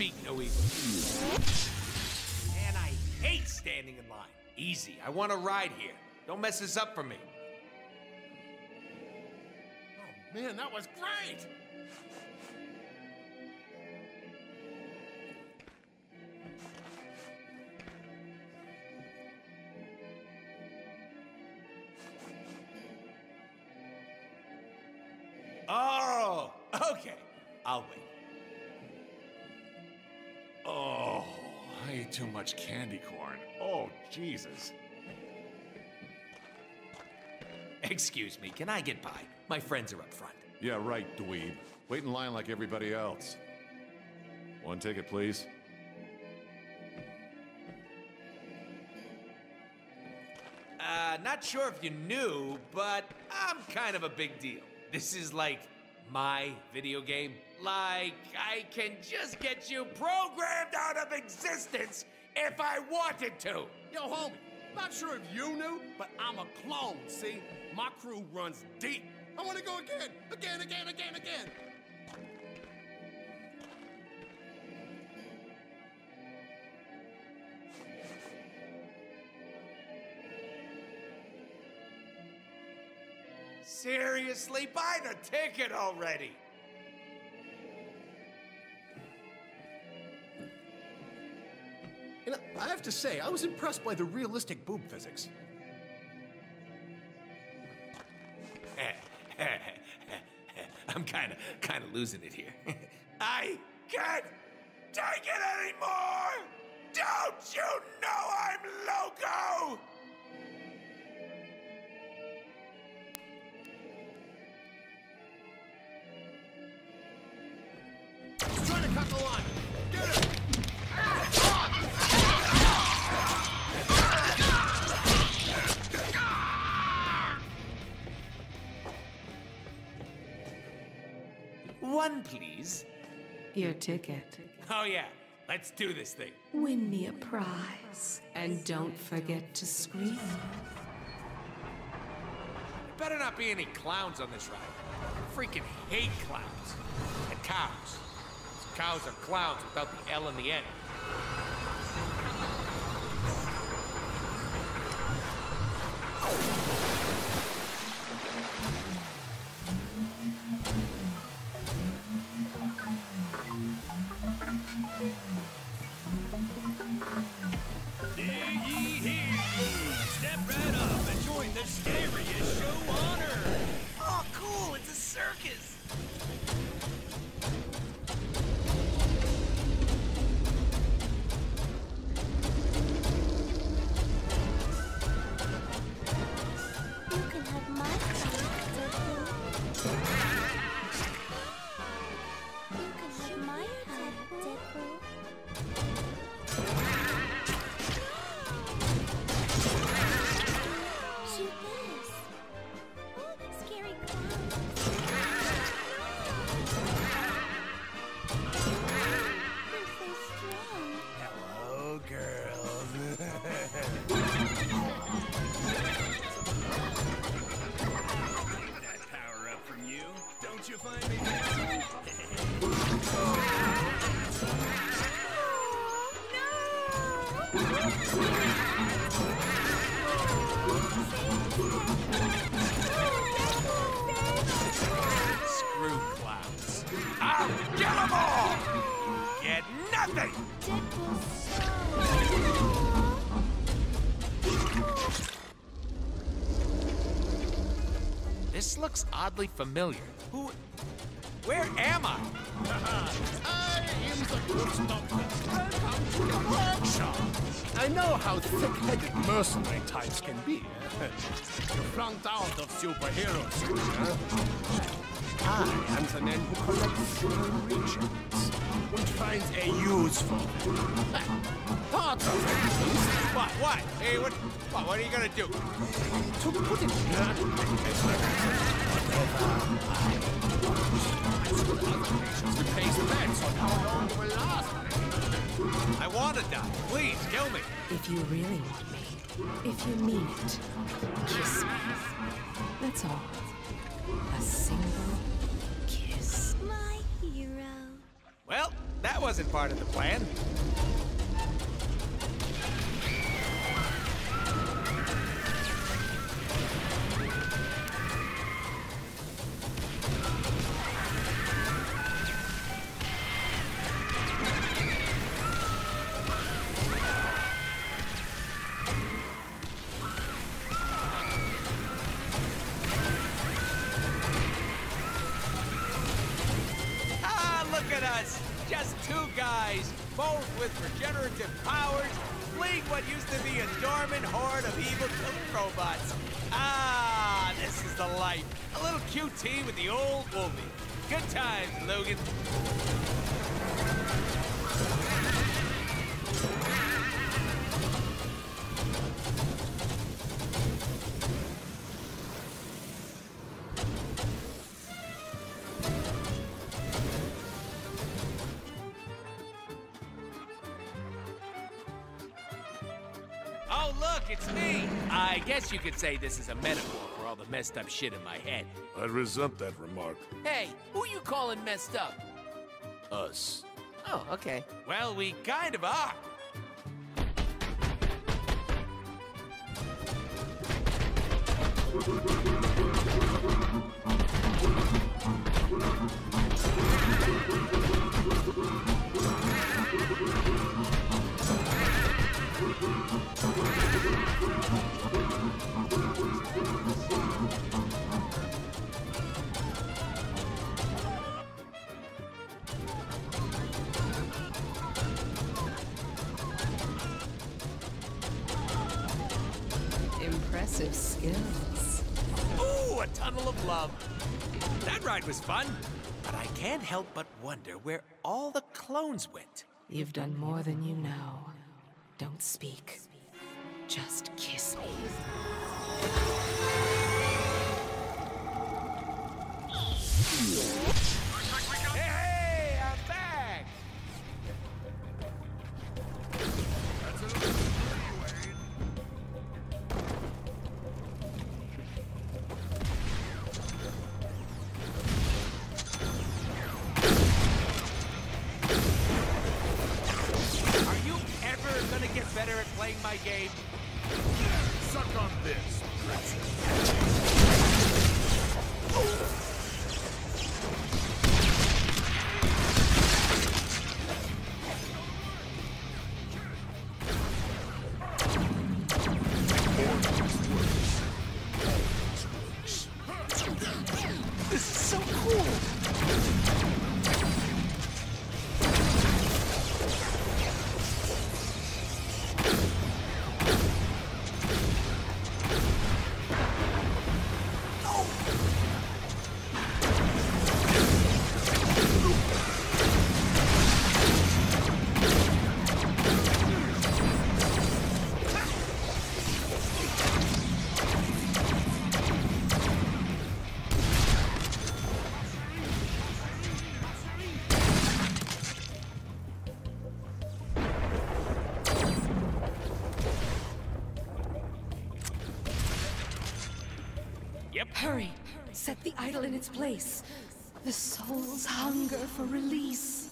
speak no evil. And I hate standing in line. Easy. I want to ride here. Don't mess this up for me. Oh, man, that was great! Oh, okay. I'll wait. Too much candy corn. Oh, Jesus. Excuse me, can I get by? My friends are up front. Yeah, right, dweeb. Wait in line like everybody else. One ticket, please. Uh, not sure if you knew, but I'm kind of a big deal. This is like my video game. Like, I can just get you programmed out of existence if I wanted to. Yo, homie, not sure if you knew, but I'm a clone, see? My crew runs deep. I wanna go again, again, again, again, again. Seriously, buy the ticket already. You know, I have to say, I was impressed by the realistic boob physics. I'm kind of kind of losing it here. I can't take it anymore. Don't you know I'm loco? Your ticket. Oh yeah, let's do this thing. Win me a prize. And don't forget to scream. There better not be any clowns on this ride. I freaking hate clowns. And cows. Cows are clowns without the L in the end. Screw clowns. I'll kill them all! Get nothing! This looks oddly familiar. Who. Where am I? Uh, I the the know how thick-headed mercenary types can be. you flunked out of superhero school, huh? I am the man who collects regions and finds a use for. Part of it What? What? Hey, what? What, what are you gonna do? to put it bluntly. Place bets on how long it will last. I wanna die. Please, kill me. If you really want me, if you mean it, kiss me. That's all. A single kiss. my hero. Well, that wasn't part of the plan. Oh, look, it's me. I guess you could say this is a metaphor for all the messed up shit in my head. I resent that remark. Hey, who you calling messed up? Us. Oh, okay. Well, we kind of are. Impressive skills. Ooh, a tunnel of love. That ride was fun, but I can't help but wonder where all the clones went. You've done more than you know. Don't speak. Just kiss me. Place. The soul's hunger for release.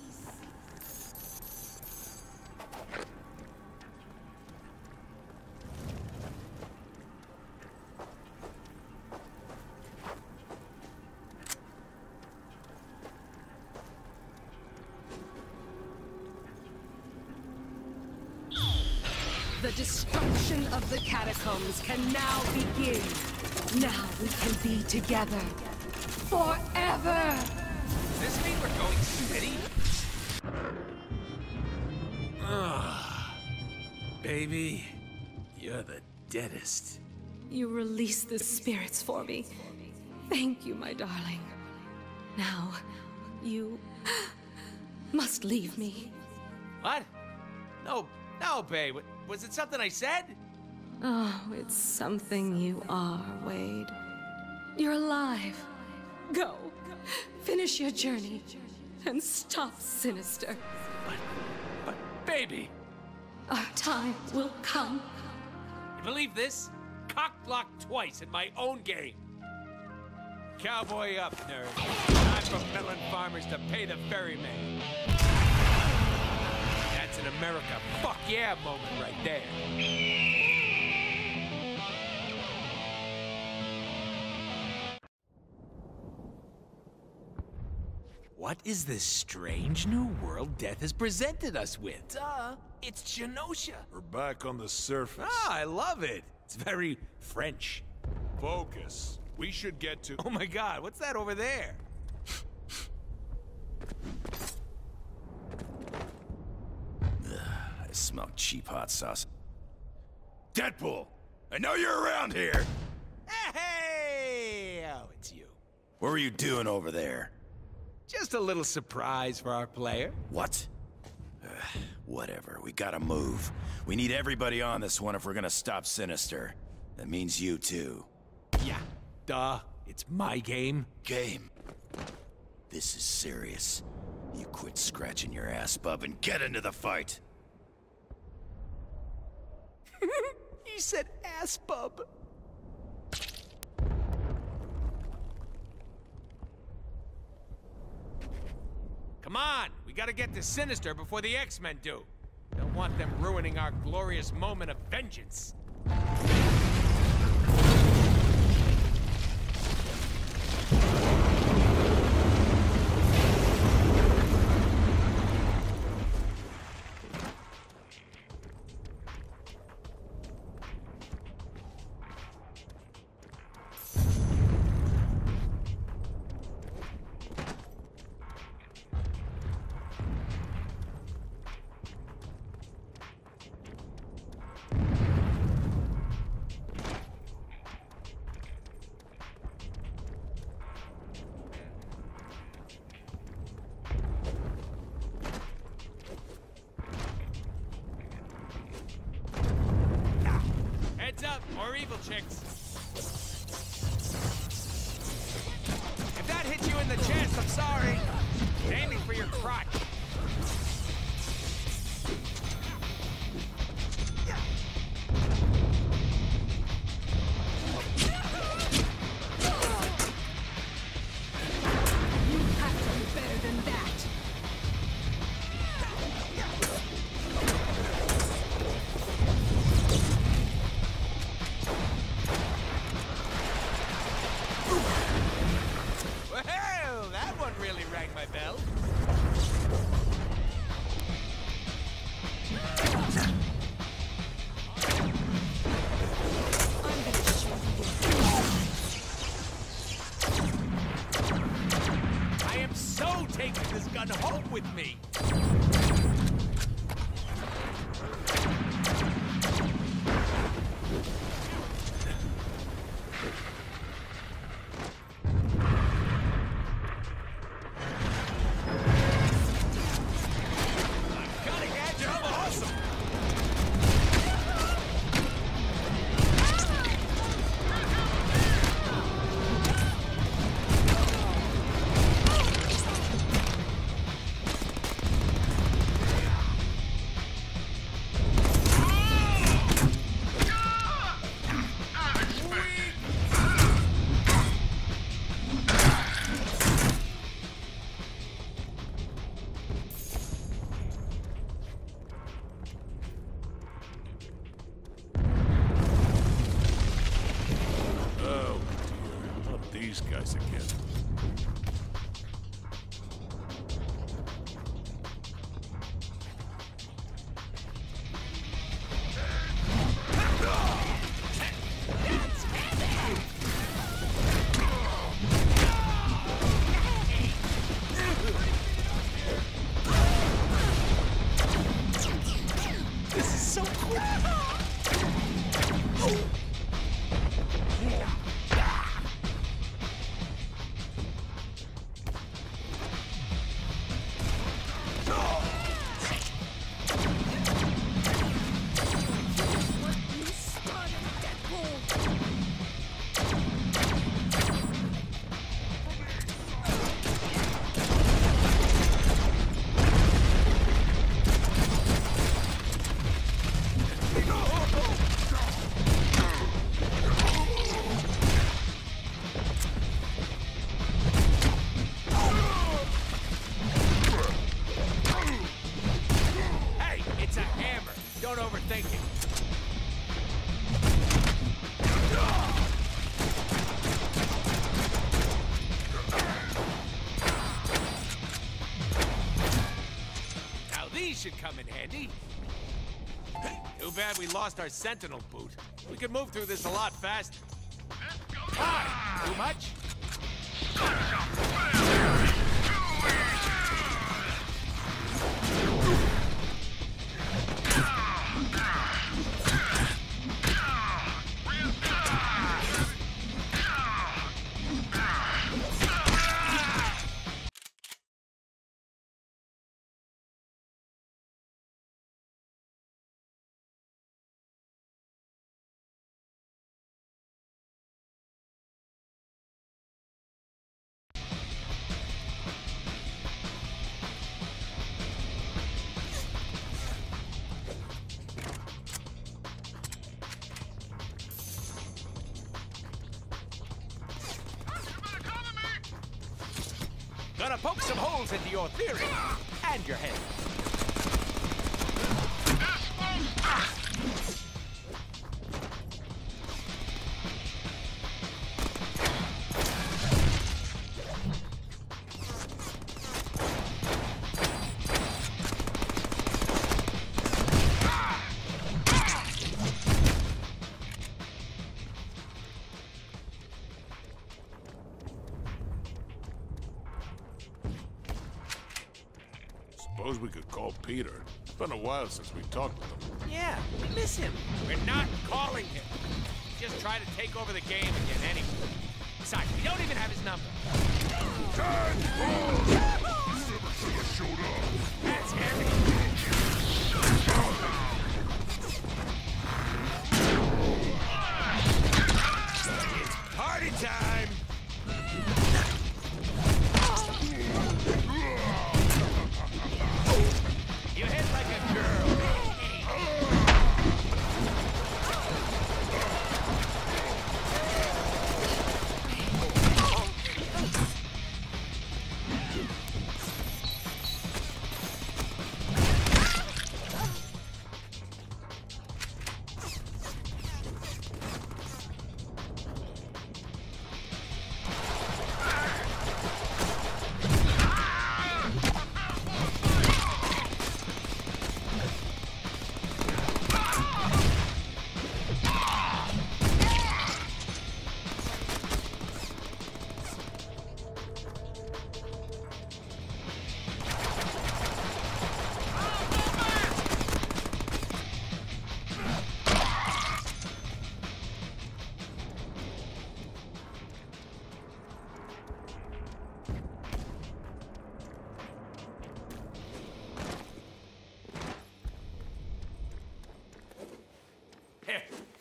The destruction of the catacombs can now begin. Now we can be together. Forever! Does this mean we're going steady? Ah, baby, you're the deadest. You release the spirits for me. Thank you, my darling. Now, you must leave me. What? No, no, babe. Was it something I said? Oh, it's something you are, Wade. You're alive. Go. Finish your journey. And stop Sinister. But, but, baby, Our time will come. you believe this? Cock-blocked twice in my own game. Cowboy up, nerd. Time for melon farmers to pay the ferryman. That's an America fuck yeah moment right there. What is this strange new world Death has presented us with? Duh, it's Genosha. We're back on the surface. Ah, I love it. It's very French. Focus. We should get to. Oh my god, what's that over there? I smell cheap hot sauce. Deadpool! I know you're around here! Hey! Oh, it's you. What were you doing over there? Just a little surprise for our player. What? Ugh, whatever, we gotta move. We need everybody on this one if we're gonna stop Sinister. That means you too. Yeah, duh. It's my game. Game. This is serious. You quit scratching your ass, bub, and get into the fight. He said ass bub. Come on, we gotta get to Sinister before the X-Men do. Don't want them ruining our glorious moment of vengeance. More these guys again. Come in handy. Too bad we lost our sentinel boot. We could move through this a lot faster. Too much? Gonna poke some holes into your theory and your head. While since we talked with him. Yeah, we miss him. We're not calling him. He just tried to take over the game again anyway. Besides, we don't even have his number. That's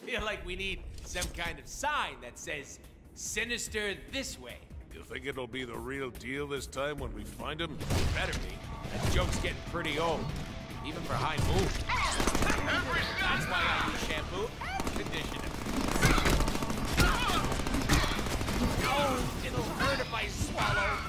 Feel like we need some kind of sign that says sinister this way. You think it'll be the real deal this time when we find him? Better be. That joke's getting pretty old. Even for high moon. That's why I use shampoo and conditioner. Oh, it'll hurt if I swallow.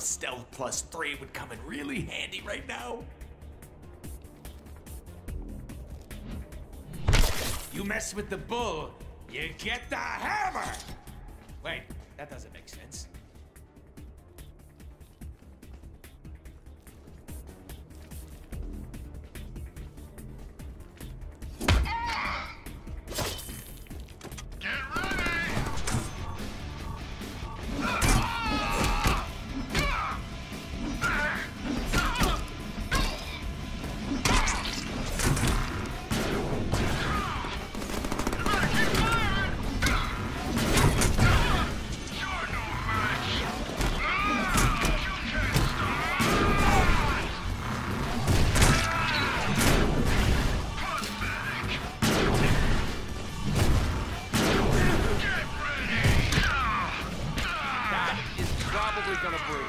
Of stealth plus three would come in really handy right now. You mess with the bull, you get the hammer! Wait, that doesn't make sense. Probably gonna bruise.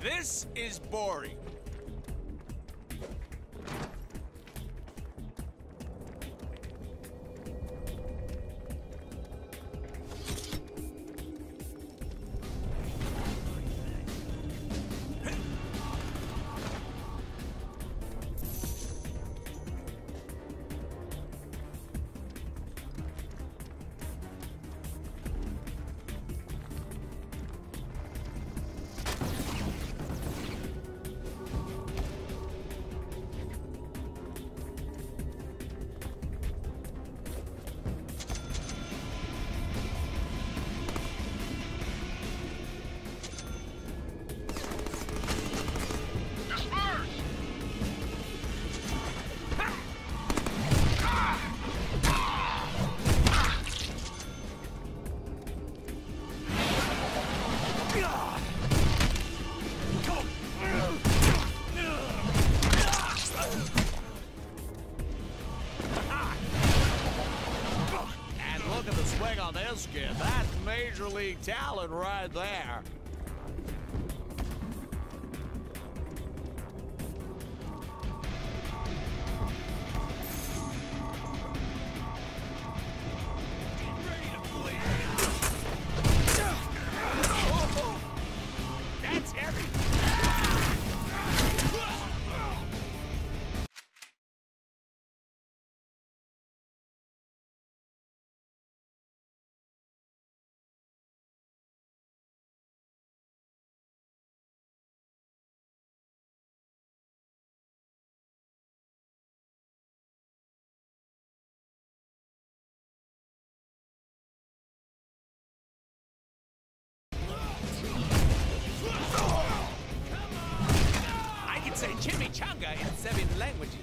This is boring. Kid. That's major league talent right there. Say chimichanga in seven languages.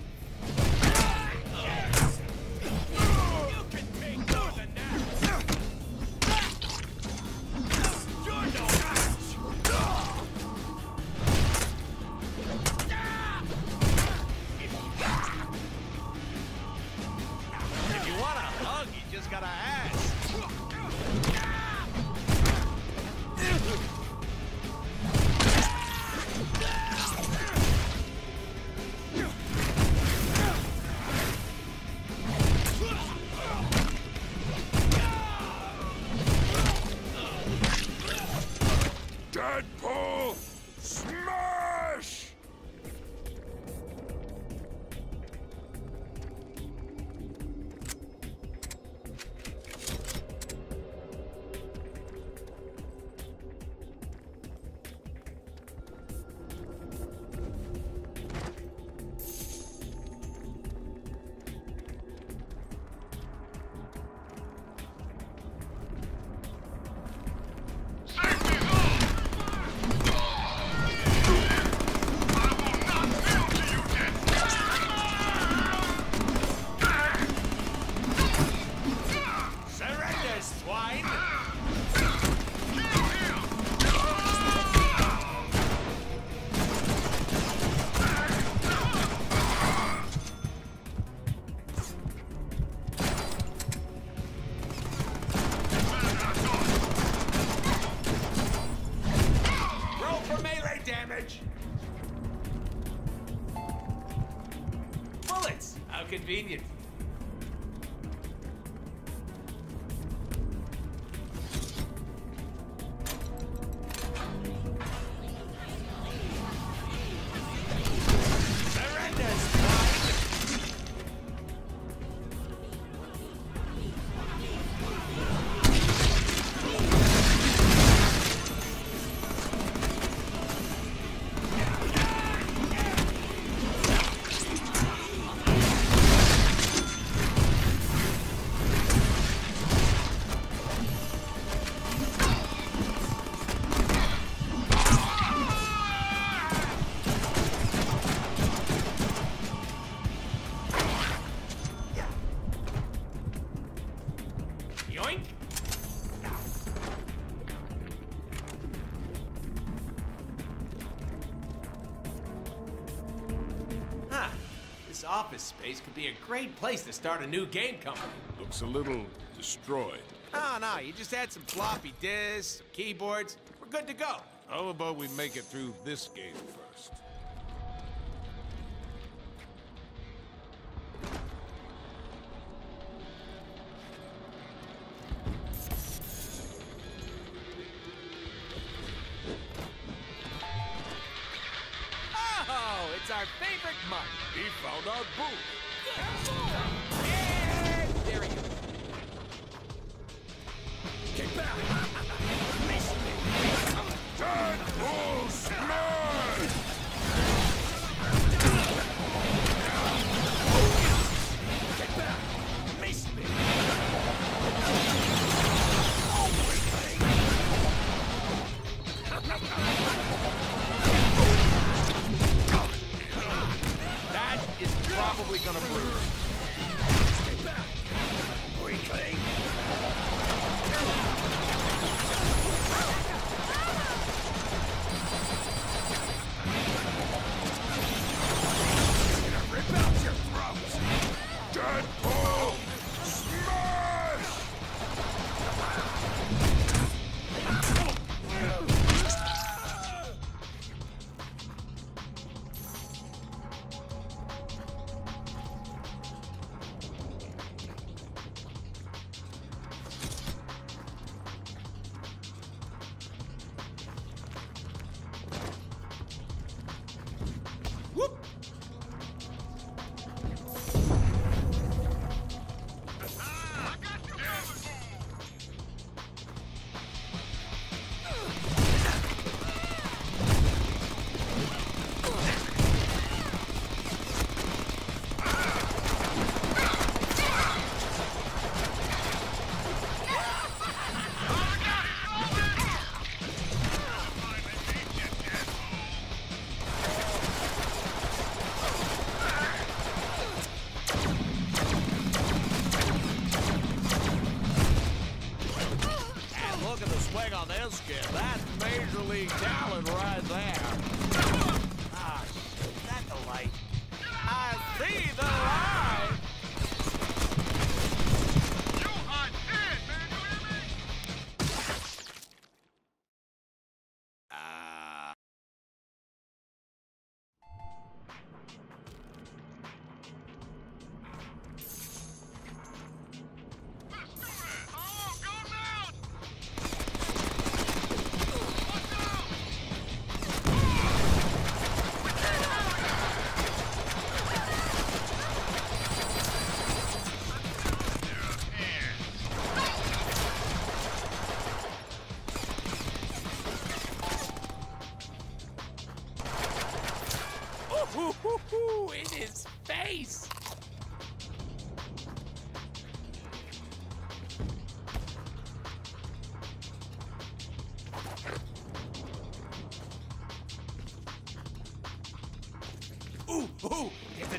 Convenient. Office space could be a great place to start a new game company. Looks a little destroyed. No, no, you just add some floppy disks, some keyboards. We're good to go. How about we make it through this game our favorite month. He found our booth.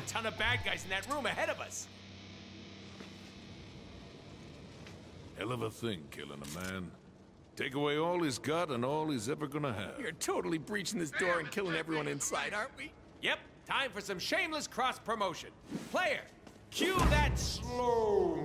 A ton of bad guys in that room ahead of us. Hell of a thing, killing a man. Take away all he's got and all he's ever gonna have. We're totally breaching this door and killing everyone inside, aren't we? Yep, time for some shameless cross promotion. Player, cue that slow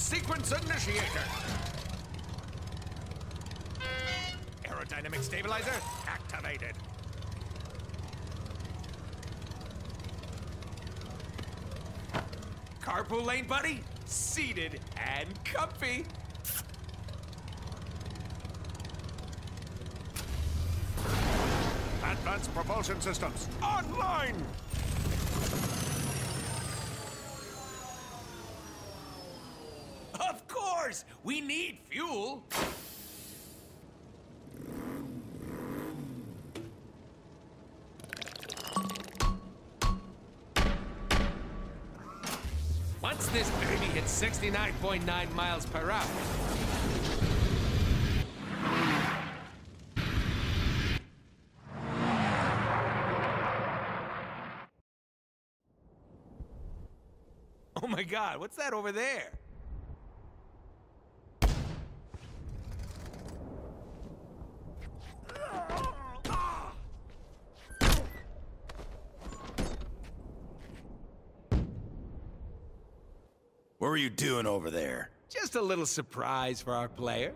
sequence initiator. Aerodynamic stabilizer activated. Carpool lane, buddy? Seated and comfy. Advanced propulsion systems online. Course! We need fuel! Once this baby hits 69.9 miles per hour, Oh my god, what's that over there? You doing over there? Just a little surprise for our player.